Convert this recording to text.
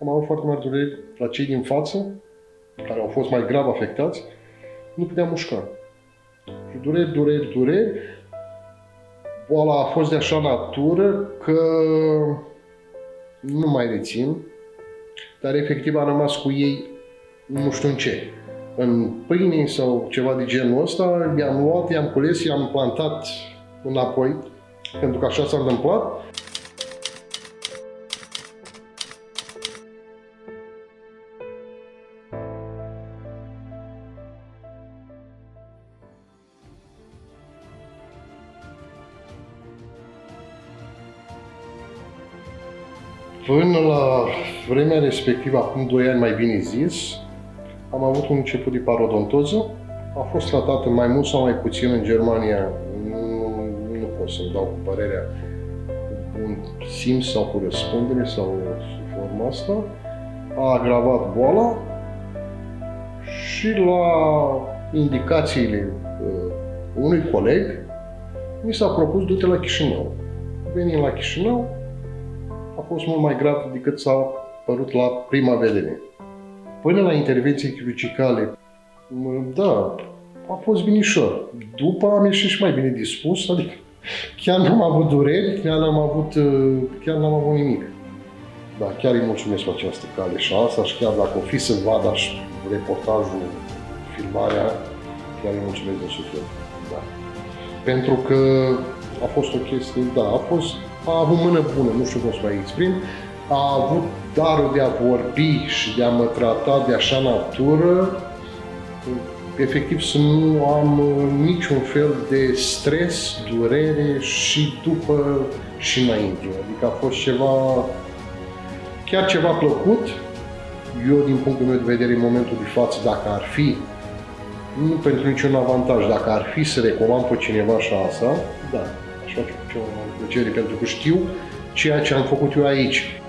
am avut foarte mari dureri la cei din față, care au fost mai grav afectați, nu puteam mușca. Și dureri, dureri, dureri. Boala a fost de așa natură că nu mai rețin, dar efectiv am rămas cu ei nu știu în ce. În pâine sau ceva de genul ăsta, i-am luat, i-am cules, i-am plantat înapoi, pentru că așa s-a întâmplat. Până la vremea respectivă, acum 2 ani mai bine zis, am avut un început de parodontoză. A fost tratat mai mult sau mai puțin în Germania. Nu, nu pot să-mi dau cu părerea cu un simț sau cu răspundere sau sub forma asta. A agravat boala și la indicațiile uh, unui coleg mi s-a propus du-te la Chișinău. Venim la Chișinău, a fost mult mai grav decât s-a părut la prima vedere. Până la intervenții chirurgicale, da, a fost binișor. După am ieșit și mai bine dispus, adică chiar n-am avut dureri, chiar n-am avut, chiar n-am avut nimic. Da, chiar îi mulțumesc pe această cale și asta și chiar dacă o fi să vadă aș reportajul, filmarea, chiar îi mulțumesc de suflet. Da. Pentru că a fost o chestie, da, a fost a avut mână bună, nu știu cum să mai exprim, a avut darul de a vorbi și de a mă trata de așa natură, efectiv să nu am niciun fel de stres, durere și după și înainte. Adică a fost ceva, chiar ceva plăcut. Eu, din punctul meu de vedere, în momentul de față, dacă ar fi, nu pentru niciun avantaj, dacă ar fi să recomand pe cineva așa asta, da, aș face cu ceva mai plăcere, pentru că știu ceea ce am făcut eu aici.